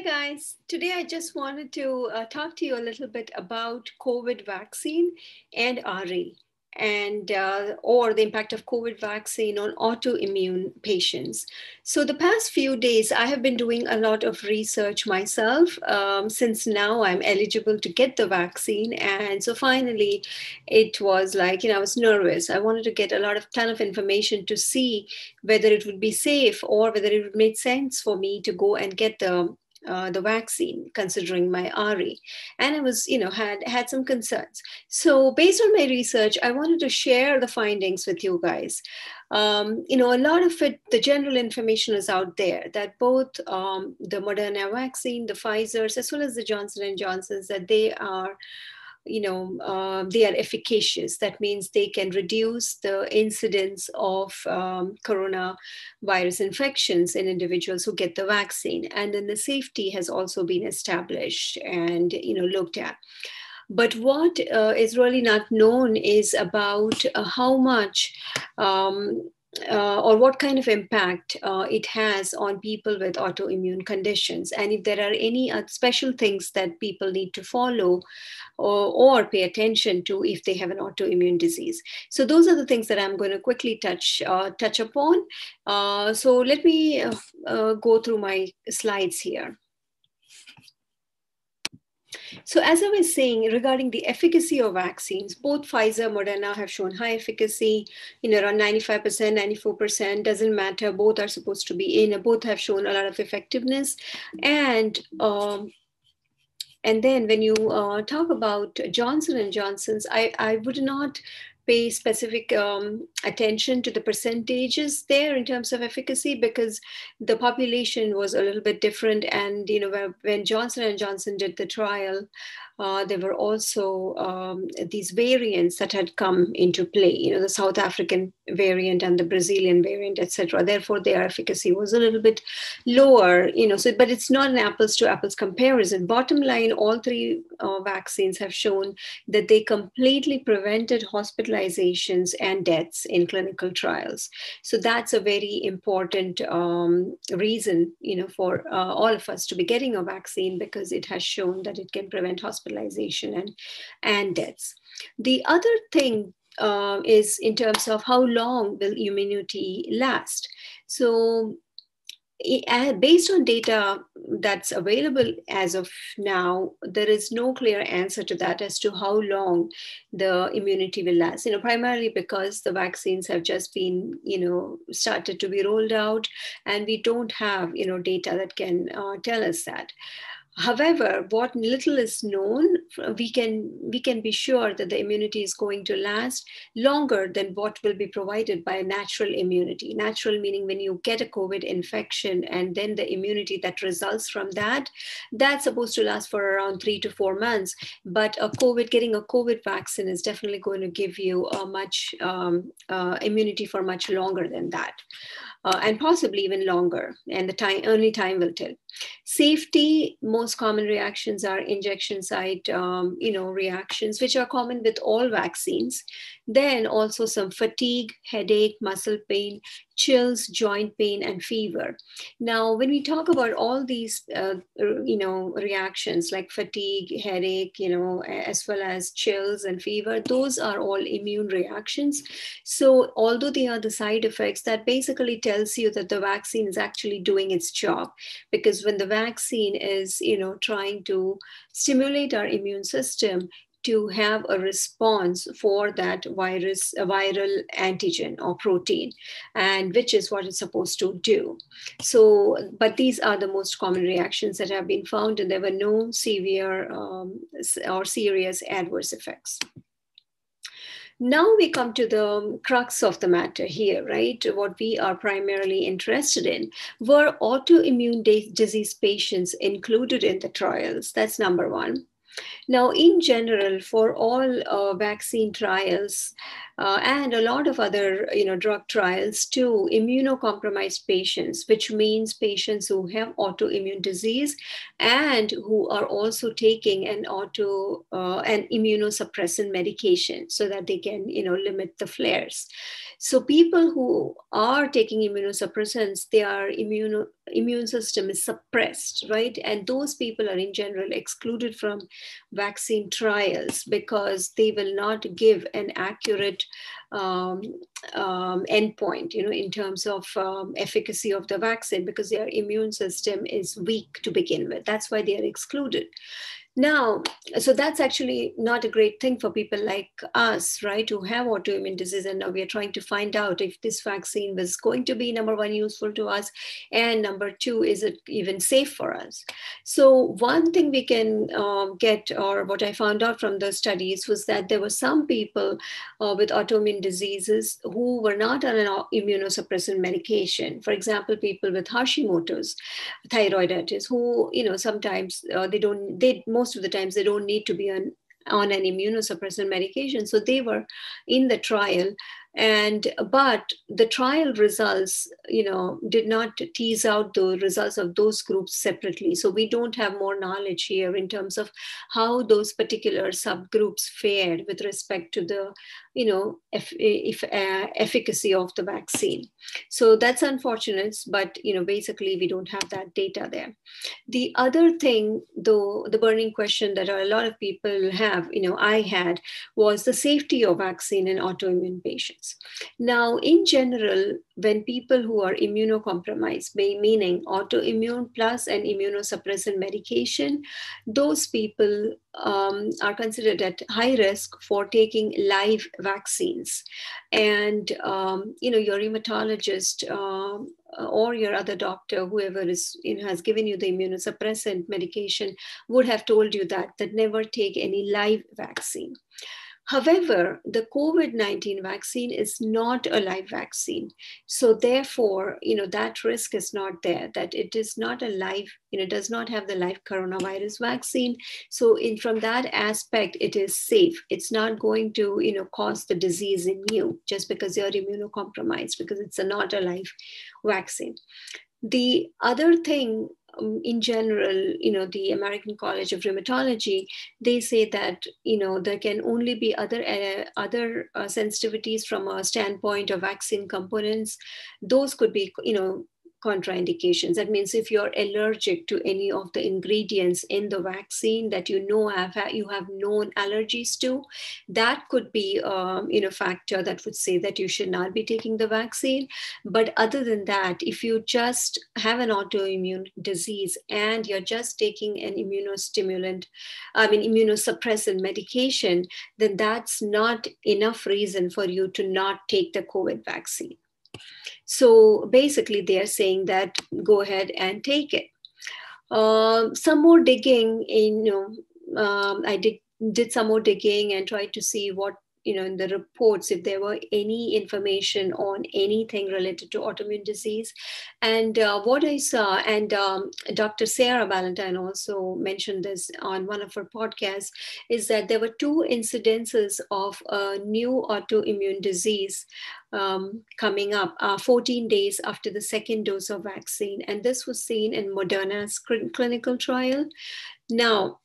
Hi, guys. Today I just wanted to uh, talk to you a little bit about COVID vaccine and RA and uh, or the impact of covid vaccine on autoimmune patients. So the past few days i have been doing a lot of research myself. Um, since now i'm eligible to get the vaccine. And so finally it was like you know i was nervous. I wanted to get a lot of ton of information to see whether it would be safe or whether it would make sense for me to go and get the uh, the vaccine considering my RA and I was you know had had some concerns. So based on my research I wanted to share the findings with you guys. Um, you know a lot of it the general information is out there that both um, the Moderna vaccine the Pfizer's as well as the Johnson and Johnson's that they are you know, uh, they are efficacious. That means they can reduce the incidence of um, coronavirus infections in individuals who get the vaccine. And then the safety has also been established and, you know, looked at. But what uh, is really not known is about uh, how much um, uh, or what kind of impact uh, it has on people with autoimmune conditions, and if there are any uh, special things that people need to follow or, or, pay attention to if they have an autoimmune disease. So those are the things that I'm going to quickly touch uh, touch upon. Uh, so let me uh, go through my slides here. So as I was saying regarding the efficacy of vaccines, both Pfizer, Moderna have shown high efficacy in around 95%, 94%, doesn't matter. Both are supposed to be in, both have shown a lot of effectiveness. And um, and then when you uh, talk about Johnson and Johnson's, I, I would not pay specific um, attention to the percentages there in terms of efficacy because the population was a little bit different and you know when johnson and johnson did the trial uh, there were also um, these variants that had come into play, you know, the South African variant and the Brazilian variant, etc. Therefore, their efficacy was a little bit lower, you know. So, but it's not an apples to apples comparison. Bottom line, all three uh, vaccines have shown that they completely prevented hospitalizations and deaths in clinical trials. So that's a very important um, reason, you know, for uh, all of us to be getting a vaccine because it has shown that it can prevent hospitalization hospitalization and, and deaths. The other thing uh, is in terms of how long will immunity last. So based on data that's available as of now, there is no clear answer to that as to how long the immunity will last. You know, primarily because the vaccines have just been, you know, started to be rolled out, and we don't have, you know, data that can uh, tell us that. However, what little is known, we can we can be sure that the immunity is going to last longer than what will be provided by natural immunity. Natural meaning when you get a COVID infection and then the immunity that results from that, that's supposed to last for around three to four months. But a COVID, getting a COVID vaccine is definitely going to give you a much um, uh, immunity for much longer than that uh, and possibly even longer. And the time, only time will tell. Safety, most common reactions are injection site, um, you know, reactions, which are common with all vaccines. Then also some fatigue, headache, muscle pain, chills, joint pain, and fever. Now, when we talk about all these, uh, you know, reactions like fatigue, headache, you know, as well as chills and fever, those are all immune reactions. So, although they are the side effects, that basically tells you that the vaccine is actually doing its job, because when the vaccine is, you know, trying to stimulate our immune system, to have a response for that virus, a viral antigen or protein, and which is what it's supposed to do. So, but these are the most common reactions that have been found, and there were no severe um, or serious adverse effects. Now we come to the crux of the matter here, right? What we are primarily interested in. Were autoimmune disease patients included in the trials? That's number one. Now, in general, for all uh, vaccine trials uh, and a lot of other you know, drug trials too, immunocompromised patients, which means patients who have autoimmune disease and who are also taking an auto uh, an immunosuppressant medication so that they can you know, limit the flares. So people who are taking immunosuppressants, their are immuno, immune system is suppressed, right? And those people are in general excluded from vaccine trials because they will not give an accurate um, um, endpoint, you know, in terms of um, efficacy of the vaccine because their immune system is weak to begin with. That's why they are excluded. Now, so that's actually not a great thing for people like us, right, who have autoimmune disease. And now we are trying to find out if this vaccine was going to be number one, useful to us, and number two, is it even safe for us? So, one thing we can um, get, or what I found out from the studies, was that there were some people uh, with autoimmune diseases who were not on an immunosuppressant medication. For example, people with Hashimoto's thyroiditis, who, you know, sometimes uh, they don't, they most of the times they don't need to be on on an immunosuppressant medication. So they were in the trial. And but the trial results you know did not tease out the results of those groups separately. So we don't have more knowledge here in terms of how those particular subgroups fared with respect to the you know if, if uh, efficacy of the vaccine. So that's unfortunate but you know basically we don't have that data there. The other thing though the burning question that a lot of people have you know i had was the safety of vaccine in autoimmune patients. Now, in general, when people who are immunocompromised, meaning autoimmune plus an immunosuppressant medication, those people um, are considered at high risk for taking live vaccines. And, um, you know, your rheumatologist uh, or your other doctor, whoever is, you know, has given you the immunosuppressant medication, would have told you that, that never take any live vaccine. However, the COVID 19 vaccine is not a live vaccine. So, therefore, you know, that risk is not there, that it is not a live, you know, does not have the live coronavirus vaccine. So, in from that aspect, it is safe. It's not going to, you know, cause the disease in you just because you're immunocompromised, because it's a, not a live vaccine. The other thing um, in general, you know, the American College of Rheumatology, they say that you know there can only be other uh, other uh, sensitivities from a standpoint of vaccine components. Those could be you know contraindications. That means if you're allergic to any of the ingredients in the vaccine that you know have you have known allergies to, that could be um, you know factor that would say that you should not be taking the vaccine. But other than that, if you just have an autoimmune disease and you're just taking an immunostimulant, I mean immunosuppressant medication, then that's not enough reason for you to not take the COVID vaccine. So basically, they are saying that go ahead and take it. Uh, some more digging, in, you know, um, I did did some more digging and tried to see what you know in the reports if there were any information on anything related to autoimmune disease. And uh, what i saw and um, dr sarah ballantyne also mentioned this on one of her podcasts is that there were two incidences of a new autoimmune disease um, coming up uh, 14 days after the second dose of vaccine. And this was seen in moderna's clinical trial. Now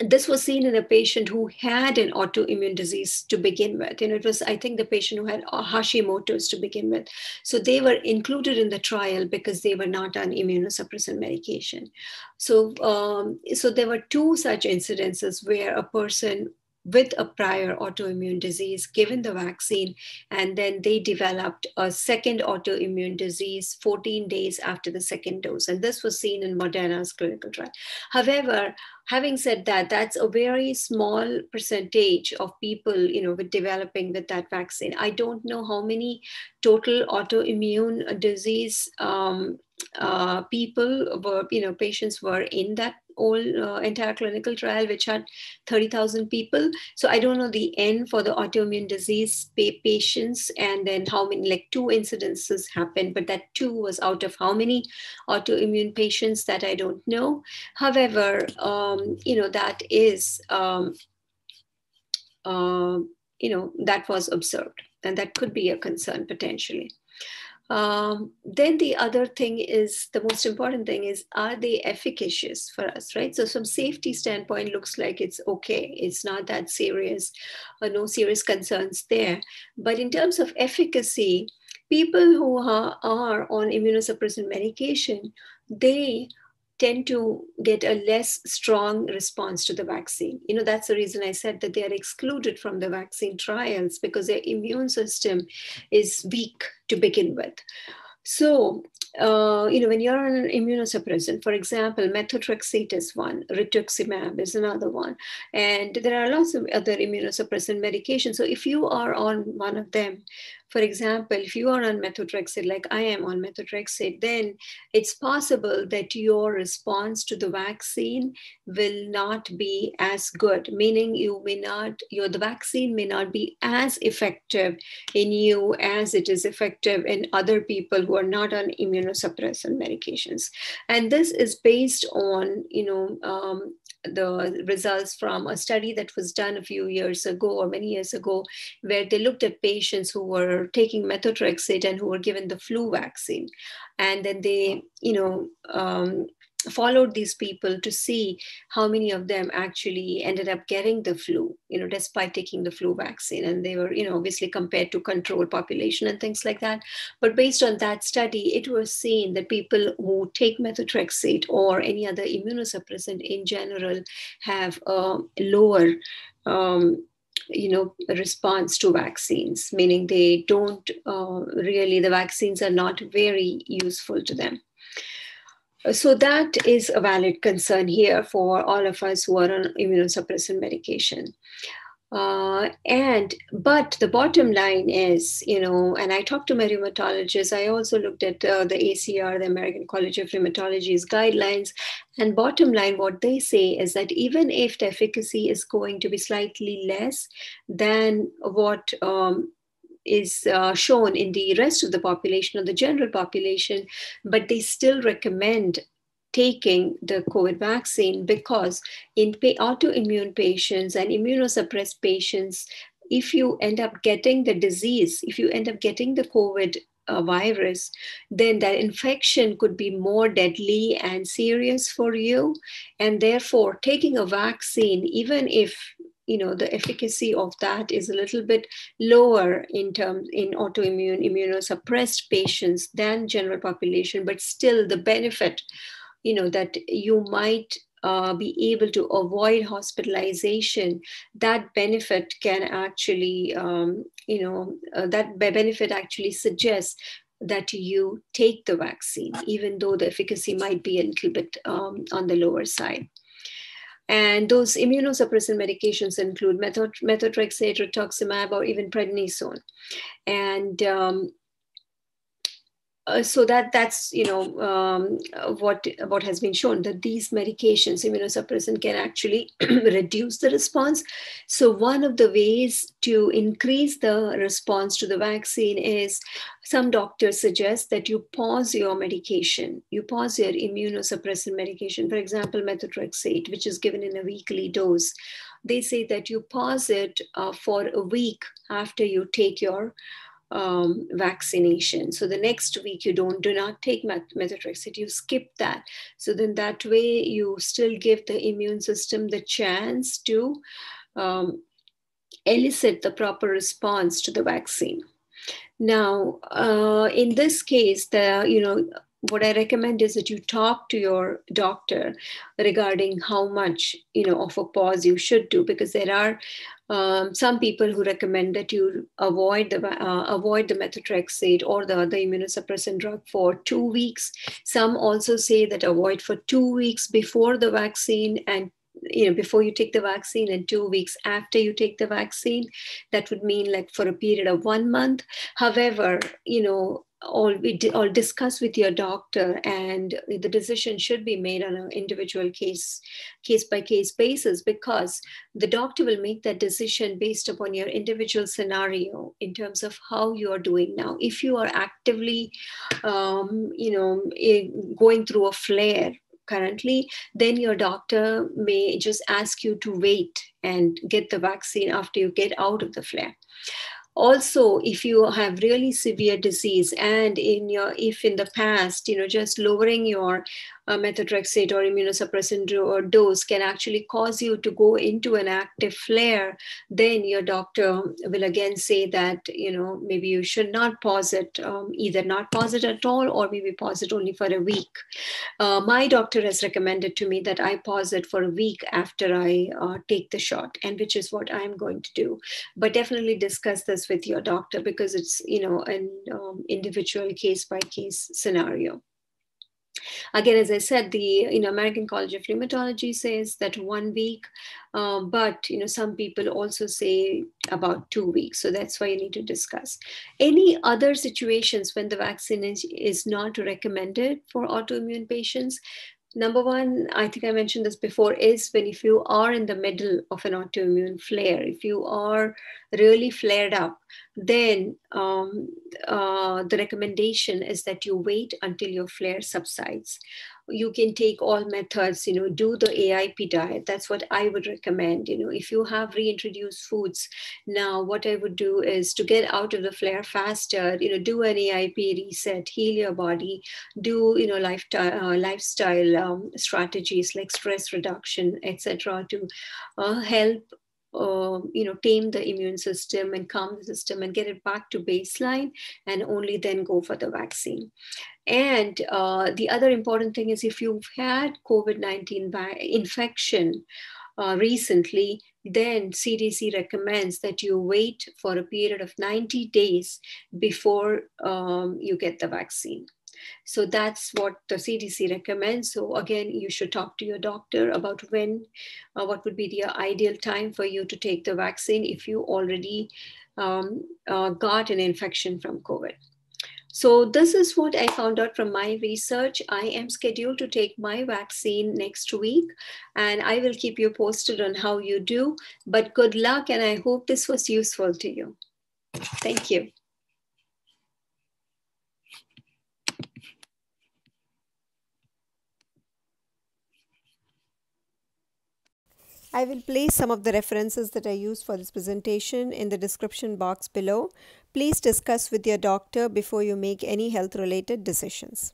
this was seen in a patient who had an autoimmune disease to begin with. And it was, I think, the patient who had Hashimoto's to begin with. So they were included in the trial because they were not on immunosuppressant medication. So, um, so there were two such incidences where a person with a prior autoimmune disease given the vaccine and then they developed a second autoimmune disease 14 days after the second dose. And this was seen in moderna's clinical trial. However having said that that's a very small percentage of people you know with developing with that vaccine. I don't know how many total autoimmune disease um, uh, people were you know patients were in that whole uh, entire clinical trial, which had 30,000 people. So I don't know the N for the autoimmune disease patients and then how many, like two incidences happened, but that two was out of how many autoimmune patients that I don't know. However, um, you know, that is, um, uh, you know, that was observed and that could be a concern potentially. Um, then the other thing is the most important thing is are they efficacious for us, right? So from safety standpoint, looks like it's okay. It's not that serious, or no serious concerns there. But in terms of efficacy, people who are, are on immunosuppressant medication, they tend to get a less strong response to the vaccine. You know, that's the reason I said that they are excluded from the vaccine trials because their immune system is weak to begin with. So, uh, you know, when you're on an immunosuppressant, for example, methotrexate is one, rituximab is another one, and there are lots of other immunosuppressant medications. So, if you are on one of them, for example, if you are on methotrexate, like I am on methotrexate, then it's possible that your response to the vaccine will not be as good, meaning you may not, your the vaccine may not be as effective in you as it is effective in other people who are not on immunosuppressant medications. And this is based on, you know, um, the results from a study that was done a few years ago or many years ago, where they looked at patients who were taking methotrexate and who were given the flu vaccine. And then they, you know, um, followed these people to see how many of them actually ended up getting the flu you know despite taking the flu vaccine. And they were you know obviously compared to control population and things like that. But based on that study it was seen that people who take methotrexate or any other immunosuppressant in general have a lower um, you know response to vaccines meaning they don't uh, really the vaccines are not very useful to them so that is a valid concern here for all of us who are on immunosuppressant medication. Uh, and but the bottom line is, you know, and I talked to my rheumatologist. I also looked at uh, the ACR, the American College of Rheumatology's guidelines. And bottom line, what they say is that even if the efficacy is going to be slightly less than what um, is uh, shown in the rest of the population or the general population, but they still recommend taking the COVID vaccine because in autoimmune patients and immunosuppressed patients, if you end up getting the disease, if you end up getting the COVID uh, virus, then that infection could be more deadly and serious for you. And therefore, taking a vaccine, even if you know the efficacy of that is a little bit lower in terms in autoimmune immunosuppressed patients than general population but still the benefit you know that you might uh, be able to avoid hospitalization that benefit can actually um, you know uh, that benefit actually suggests that you take the vaccine even though the efficacy might be a little bit um, on the lower side and those immunosuppressant medications include methotrexate, rituximab, or even prednisone. And um, uh, so that that's you know um, what what has been shown that these medications immunosuppressant can actually reduce the response. So one of the ways to increase the response to the vaccine is some doctors suggest that you pause your medication. You pause your immunosuppressant medication. For example methotrexate which is given in a weekly dose. They say that you pause it uh, for a week after you take your um, vaccination. So the next week you don't do not take methotrexate, you skip that. So then that way you still give the immune system the chance to um, elicit the proper response to the vaccine. Now, uh, in this case, the you know what I recommend is that you talk to your doctor regarding how much you know of a pause you should do because there are um, some people who recommend that you avoid the uh, avoid the methotrexate or the other immunosuppressant drug for two weeks. Some also say that avoid for two weeks before the vaccine and you know before you take the vaccine and two weeks after you take the vaccine that would mean like for a period of one month however you know all we all discuss with your doctor and the decision should be made on an individual case case by case basis because the doctor will make that decision based upon your individual scenario in terms of how you are doing. Now if you are actively um, you know going through a flare currently then your doctor may just ask you to wait and get the vaccine after you get out of the flare also if you have really severe disease and in your if in the past you know just lowering your uh, methotrexate or immunosuppressant or dose can actually cause you to go into an active flare, then your doctor will again say that, you know, maybe you should not pause it, um, either not pause it at all or maybe pause it only for a week. Uh, my doctor has recommended to me that I pause it for a week after I uh, take the shot, and which is what I'm going to do. But definitely discuss this with your doctor because it's, you know, an um, individual case by case scenario. Again, as I said, the you know American College of Rheumatology says that one week, uh, but you know some people also say about two weeks. So that's why you need to discuss. Any other situations when the vaccine is, is not recommended for autoimmune patients? Number one, I think I mentioned this before, is when if you are in the middle of an autoimmune flare, if you are really flared up, then um, uh, the recommendation is that you wait until your flare subsides you can take all methods you know do the aip diet. That's what i would recommend you know. If you have reintroduced foods now what i would do is to get out of the flare faster you know do an aip reset heal your body do you know lifestyle uh, lifestyle um, strategies like stress reduction etc to uh, help uh, you know tame the immune system and calm the system and get it back to baseline and only then go for the vaccine. And uh, the other important thing is if you've had covid-19 infection uh, recently then cdc recommends that you wait for a period of 90 days before um, you get the vaccine so that's what the CDC recommends. So again, you should talk to your doctor about when, uh, what would be the ideal time for you to take the vaccine if you already um, uh, got an infection from COVID. So this is what I found out from my research. I am scheduled to take my vaccine next week and I will keep you posted on how you do. But good luck and I hope this was useful to you. Thank you. I will place some of the references that I use for this presentation in the description box below. Please discuss with your doctor before you make any health related decisions.